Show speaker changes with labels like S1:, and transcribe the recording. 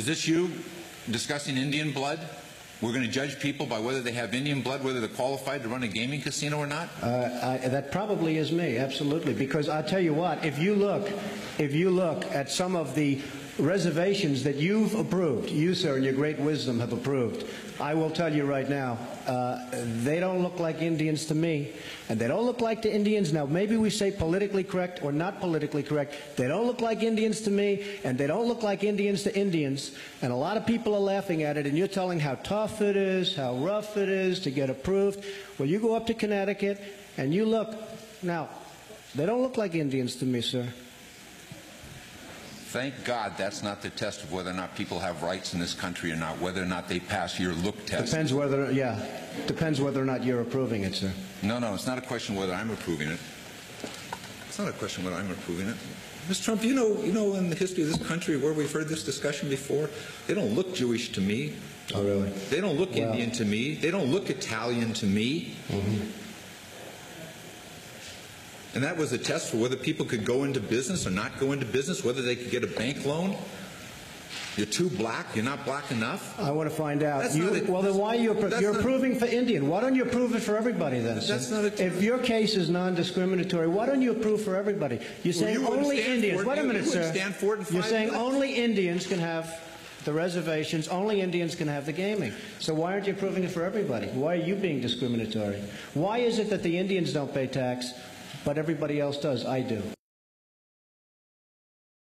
S1: Is this you discussing Indian blood? We're going to judge people by whether they have Indian blood, whether they're qualified to run a gaming casino or not?
S2: Uh, I, that probably is me, absolutely. Because I tell you what, if you look, if you look at some of the reservations that you've approved, you, sir, in your great wisdom have approved, I will tell you right now, uh, they don't look like Indians to me, and they don't look like to Indians. Now, maybe we say politically correct or not politically correct. They don't look like Indians to me, and they don't look like Indians to Indians. And a lot of people are laughing at it, and you're telling how tough it is, how rough it is to get approved. Well, you go up to Connecticut, and you look. Now, they don't look like Indians to me, sir.
S1: Thank God that's not the test of whether or not people have rights in this country or not, whether or not they pass your look test.
S2: Depends whether, yeah, depends whether or not you're approving it, sir.
S1: No, no, it's not a question whether I'm approving it. It's not a question whether I'm approving it. Mr. Trump, you know, you know, in the history of this country where we've heard this discussion before, they don't look Jewish to me.
S2: Oh, really?
S1: They don't look
S2: Well-
S1: Indian to me. They don't look Italian to me. Mm-hmm. And that was a test for whether people could go into business or not go into business, whether they could get a bank loan. You're too black. You're not black enough.
S2: I want to find out. You-
S1: a-
S2: well, then why are you appro you're approving for Indian? Why don't you approve it for everybody then? sir?
S1: That's not a-
S2: if your case is non-discriminatory, why don't you approve for everybody? You're saying
S1: you
S2: only Indians. Wait a minute,
S1: you
S2: sir.
S1: stand for it
S2: You're saying
S1: minutes.
S2: only Indians can have the reservations. Only Indians can have the gaming. So why aren't you approving it for everybody? Why are you being discriminatory? Why is it that the Indians don't pay tax, but everybody else does? I do.